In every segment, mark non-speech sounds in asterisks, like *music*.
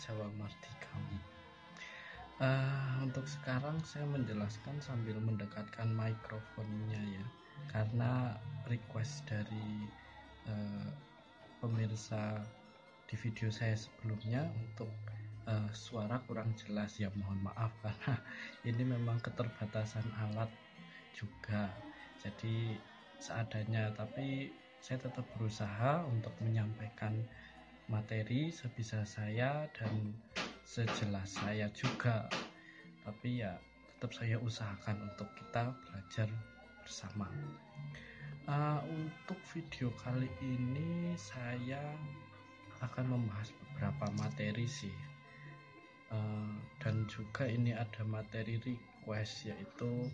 Jawa Mardikawi. Uh, untuk sekarang saya menjelaskan sambil mendekatkan mikrofonnya ya, karena request dari uh, pemirsa di video saya sebelumnya untuk uh, suara kurang jelas ya mohon maaf *laughs* karena ini memang keterbatasan alat juga jadi seadanya tapi saya tetap berusaha untuk menyampaikan materi sebisa saya dan sejelas saya juga. Tapi ya tetap saya usahakan untuk kita belajar bersama. Uh, untuk video kali ini saya akan membahas beberapa materi sih. Uh, dan juga ini ada materi request yaitu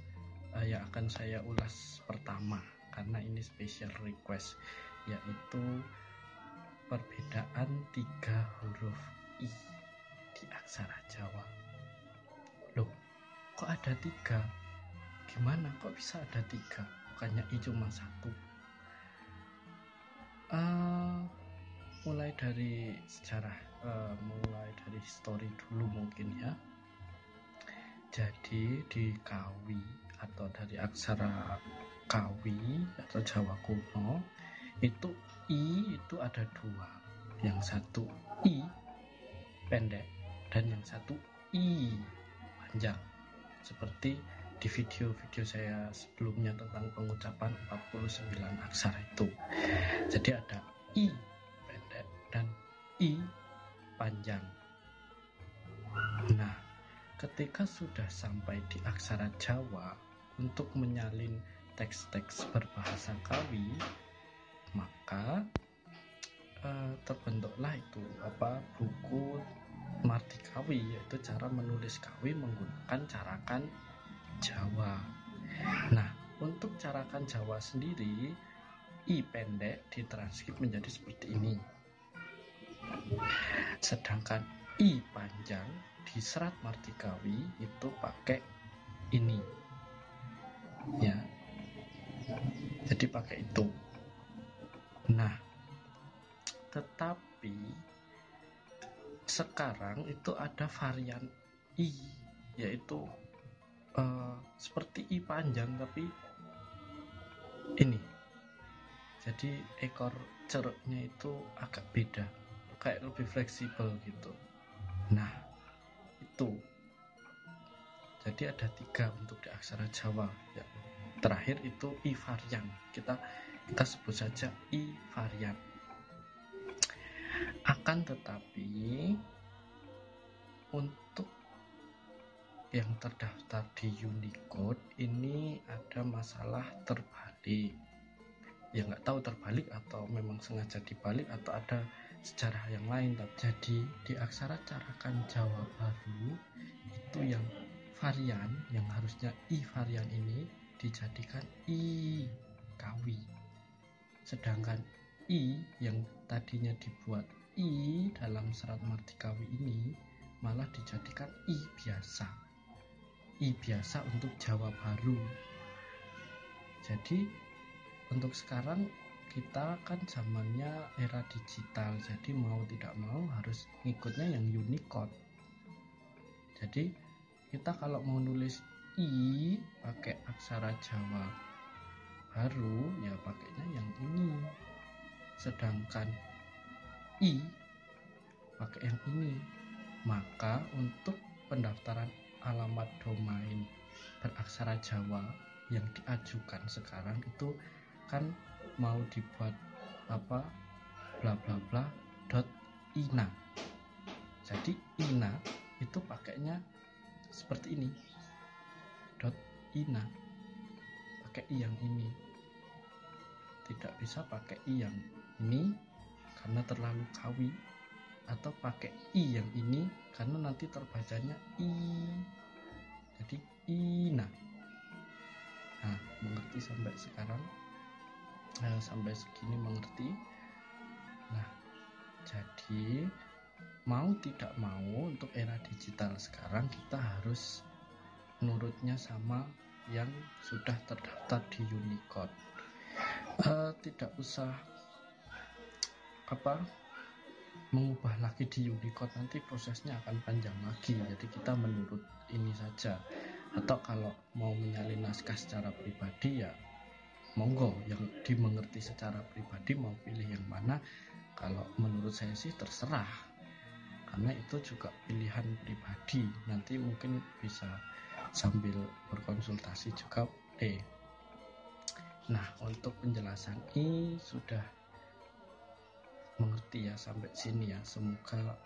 uh, yang akan saya ulas pertama. Karena ini special request yaitu perbedaan tiga huruf i di aksara Jawa. Loh, kok ada tiga? Gimana kok bisa ada tiga? Bukannya i cuma satu? Uh, mulai dari sejarah, uh, mulai dari histori dulu mungkin ya. Jadi di Kawi atau dari aksara Kawi atau Jawa kuno itu i itu ada dua. Yang satu i pendek. Dan yang satu i panjang. Seperti di video-video saya sebelumnya tentang pengucapan 49 aksara itu. Jadi ada i pendek dan i panjang. Nah ketika sudah sampai di aksara Jawa untuk menyalin teks-teks berbahasa Kawi maka uh, terbentuklah itu apa buku Marti Kawi yaitu cara menulis Kawi menggunakan carakan Jawa. Nah, untuk carakan Jawa sendiri i pendek ditranskrip menjadi seperti ini. Sedangkan i panjang di serat Martikawi itu pakai ini. Ya, jadi pakai itu nah tetapi sekarang itu ada varian i yaitu uh, seperti i panjang tapi ini. Jadi ekor ceruknya itu agak beda kayak lebih fleksibel gitu. Nah itu. Jadi ada tiga untuk di aksara Jawa. Ya terakhir itu i varian. Kita kita sebut saja i varian. Akan tetapi untuk yang terdaftar di Unicode ini ada masalah terbalik. Ya nggak tahu terbalik atau memang sengaja dibalik atau ada sejarah yang lain jadi di aksara carakan Jawa baru itu yang varian yang harusnya i varian ini dijadikan i kawi sedangkan i yang tadinya dibuat i dalam serat martikawi ini malah dijadikan i biasa. I biasa untuk Jawa baru. Jadi untuk sekarang kita kan zamannya era digital. Jadi mau tidak mau harus ngikutnya yang Unicode. Jadi kita kalau mau nulis i pakai aksara Jawa baru ya pakainya yang ini. Sedangkan i pakai yang ini. Maka untuk pendaftaran alamat domain beraksara Jawa yang diajukan sekarang itu kan mau dibuat apa bla bla bla dot ina. Jadi ina itu pakainya seperti ini. Dot ina. Pakai i yang ini tidak bisa pakai i yang ini karena terlalu kawi atau pakai i yang ini karena nanti terbacanya i. Jadi ina nah mengerti sampai sekarang? Nah, sampai segini mengerti. Nah jadi mau tidak mau untuk era digital sekarang kita harus nurutnya sama yang sudah terdaftar di Unicode uh, tidak usah apa mengubah lagi di Unicode. Nanti prosesnya akan panjang lagi. Jadi kita menurut ini saja. Atau kalau mau menyalin naskah secara pribadi ya monggo. Yang dimengerti secara pribadi mau pilih yang mana kalau menurut saya sih terserah. Karena itu juga pilihan pribadi. Nanti mungkin bisa sambil berkonsultasi juga eh nah untuk penjelasan ini sudah mengerti ya sampai sini ya. Semoga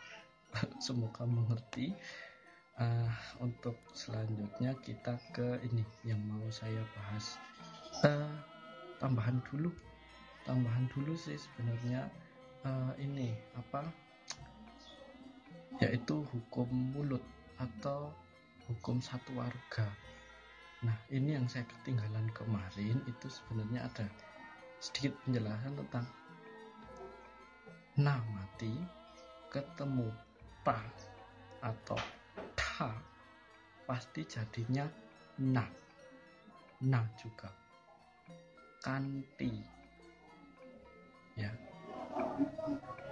*laughs* semoga mengerti. Uh, untuk selanjutnya kita ke ini yang mau saya bahas. Uh, tambahan dulu. Tambahan dulu sih sebenarnya uh, ini apa? Yaitu hukum mulut atau hukum satu warga nah ini yang saya ketinggalan kemarin itu sebenarnya ada sedikit penjelasan tentang nah mati ketemu pa atau ta pasti jadinya na na juga. Kanti. Ya.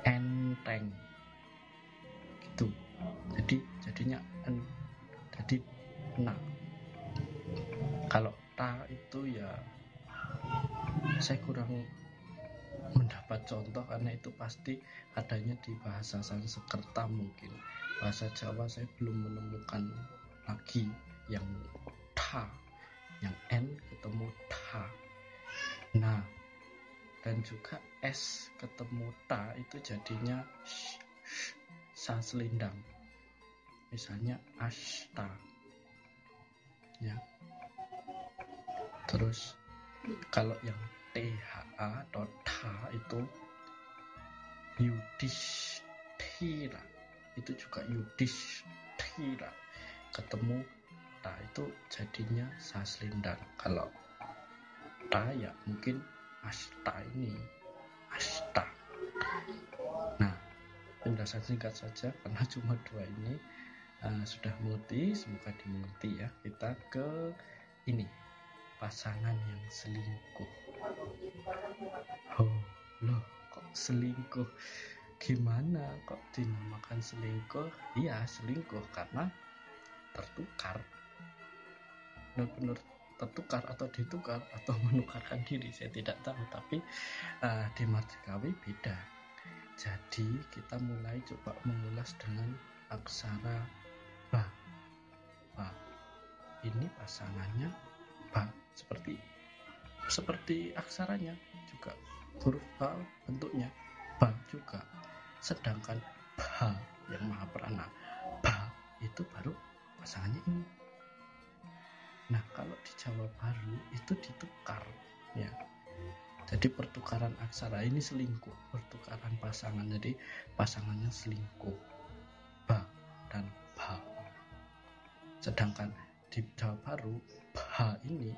Enteng. Gitu. Jadi jadinya en jadi na saya kurang mendapat contoh karena itu pasti adanya di bahasa Sanskerta mungkin. Bahasa Jawa saya belum menemukan lagi yang ta yang n ketemu ta nah dan juga s ketemu ta itu jadinya sh, sa selindang misalnya ashta. Ya. Terus kalau yang THA atau itu Yudhishthira. Itu juga Yudhishthira. Ketemu Ta itu jadinya Saslindar kalau Ta ya mungkin Asta ini. Asta. Nah penjelasan singkat saja. Karena cuma dua ini uh, sudah mengerti semoga dimengerti ya. Kita ke ini pasangan yang selingkuh oh loh kok selingkuh? Gimana kok dinamakan selingkuh? Iya selingkuh karena tertukar. Benar-benar tertukar atau ditukar atau *laughs* menukarkan diri saya tidak tahu. Tapi uh, di Marjakawi beda. Jadi kita mulai coba mengulas dengan aksara ba. Ba. Ini pasangannya ba seperti seperti aksaranya juga huruf ba bentuknya. Ba juga. Sedangkan ba yang maha perana ba itu baru pasangannya ini. Nah kalau di Jawa Baru itu ditukar ya. Jadi pertukaran aksara ini selingkuh pertukaran pasangan. Jadi pasangannya selingkuh ba dan ba. Sedangkan di Jawa Baru ba ini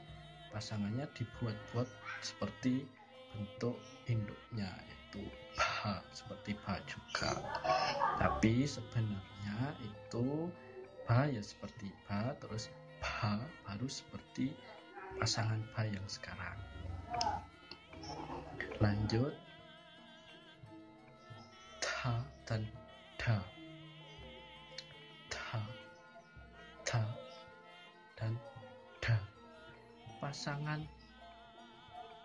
pasangannya dibuat-buat seperti bentuk induknya yaitu ba seperti ba juga. Tapi sebenarnya itu ba ya seperti ba terus ba baru seperti pasangan ba yang sekarang. Lanjut. Ta dan da pasangan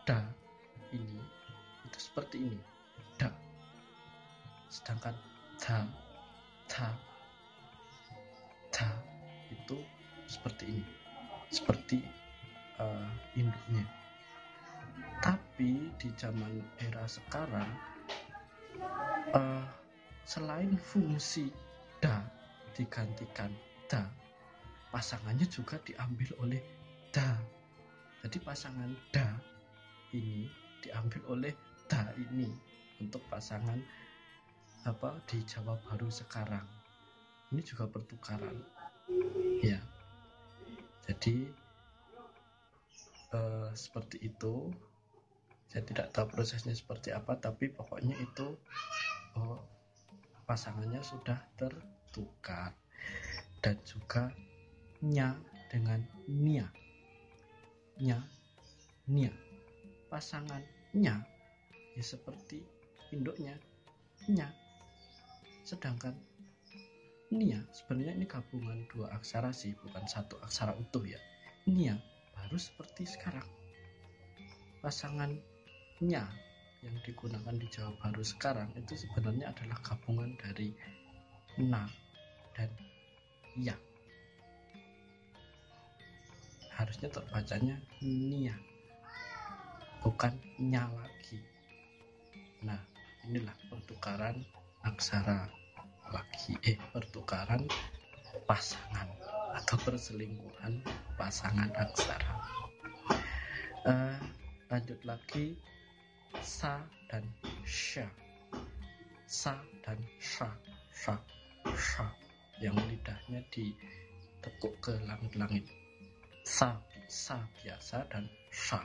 da. ini itu seperti ini. Da. Sedangkan ta ta ta itu seperti ini. Seperti uh, induknya tapi di zaman era sekarang uh, selain fungsi da digantikan da pasangannya juga diambil oleh da jadi pasangan da ini diambil oleh da ini untuk pasangan apa di Jawa Baru sekarang. Ini juga pertukaran. Ya. Jadi eh, seperti itu. Saya tidak tahu prosesnya seperti apa tapi pokoknya itu oh, pasangannya sudah tertukar dan juga nya dengan nia nya. Nia pasangannya. Ya seperti induknya. Nya. Sedangkan nia sebenarnya ini gabungan dua aksara sih bukan satu aksara utuh ya. Nia baru seperti sekarang. Pasangan nya yang digunakan di Jawa Baru sekarang itu sebenarnya adalah gabungan dari na dan ya harusnya terbacanya nia bukan nya lagi nah inilah pertukaran aksara lagi eh pertukaran pasangan atau perselingkuhan pasangan aksara. Uh, lanjut lagi sa dan sha. Sa dan sha sha sha. Yang lidahnya ditekuk ke langit-langit sa sa biasa dan sha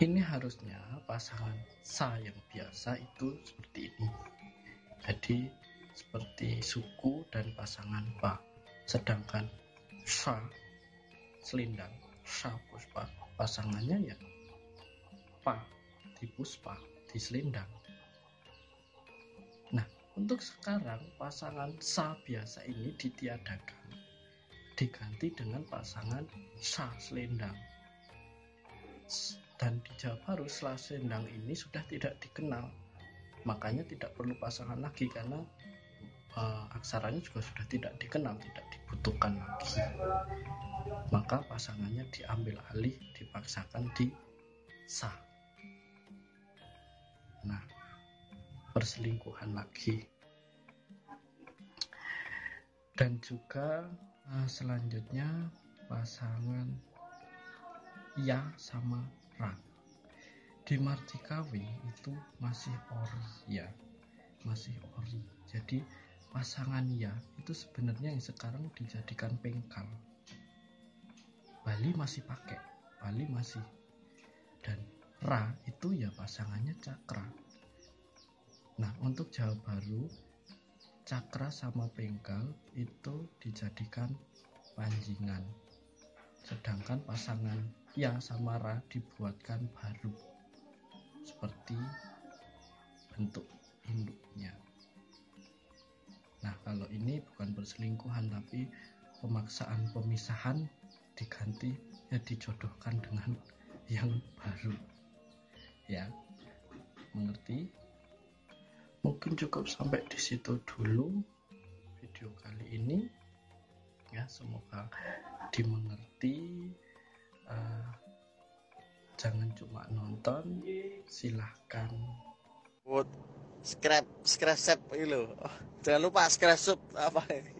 ini harusnya pasangan sa yang biasa itu seperti ini. Jadi seperti suku dan pasangan pa. Sedangkan sha selindang sha puspa. Pasangannya ya pa di puspa di selendang nah untuk sekarang pasangan sa biasa ini ditiadakan diganti dengan pasangan sa selendang. Dan di Jawa Baru setelah selendang ini sudah tidak dikenal. Makanya tidak perlu pasangan lagi karena uh, aksaranya juga sudah tidak dikenal tidak dibutuhkan lagi. Maka pasangannya diambil alih dipaksakan di sa Nah, perselingkuhan lagi. Dan juga uh, selanjutnya pasangan ya sama ra. Di Martikawi itu masih ori ya, masih ori. Jadi pasangan ya itu sebenarnya yang sekarang dijadikan pengkal. Bali masih pakai, Bali masih dan Ra itu ya pasangannya cakra. Nah, untuk Jawa Baru, cakra sama pengkal itu dijadikan panjingan. Sedangkan pasangan ya sama ra dibuatkan baru. Seperti bentuk induknya. Nah, kalau ini bukan perselingkuhan tapi pemaksaan pemisahan diganti ya dijodohkan dengan yang baru ya mengerti mungkin cukup sampai di situ dulu video kali ini. Ya semoga dimengerti. Uh, jangan cuma nonton silahkan. Subscribe subscribe itu oh, jangan lupa subscribe apa ini?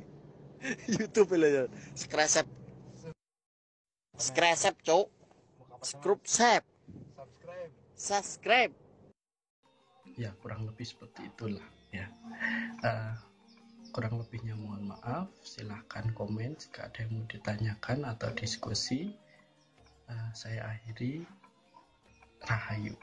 *laughs* YouTube itu ya subscribe subscribe cok subscribe subscribe. Ya, kurang lebih seperti itulah ya. Uh, kurang lebihnya mohon maaf. Silahkan komen jika ada yang mau ditanyakan atau diskusi. Uh, saya akhiri. Rahayu.